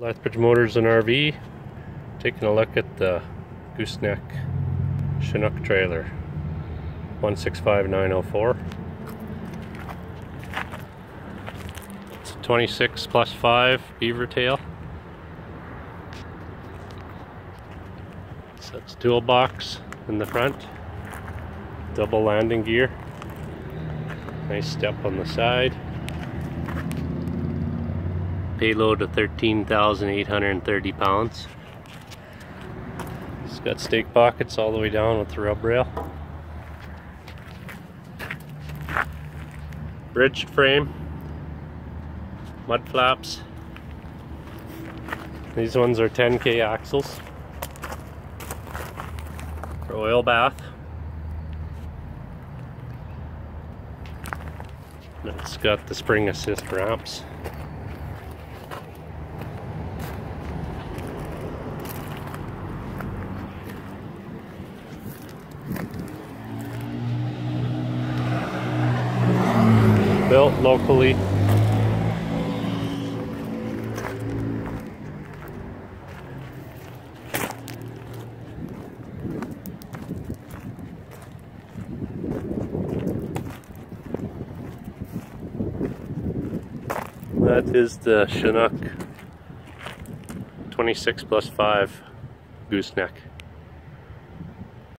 Lethbridge Motors and RV taking a look at the gooseneck Chinook trailer 165904 it's a 26 plus 5 beaver tail. So it's toolbox in the front double landing gear. Nice step on the side payload of 13,830 pounds. It's got stake pockets all the way down with the rub rail. Bridged frame, mud flaps. These ones are 10k axles for oil bath. It's got the spring assist ramps. Built locally. That is the Chinook 26 plus 5 gooseneck.